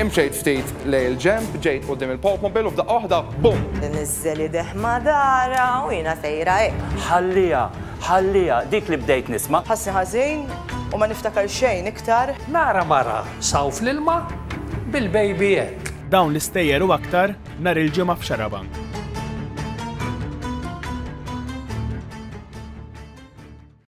Imxejt ftit lej il-ġemp, ġejt qudiem il-portmobil u f'daqqa waħda, bum! Niżżel ideh madara u jiena sejra hekk. Ħalliha, ħalliha, dik li bdejt nisma'. Ħassni ħażin u ma niftakar xejn iktar. Nara mara saw fl-ilma bil-baby hekk. Dawn l-istejjer u aktar nhar il-Ġimgħa f'Xarabank.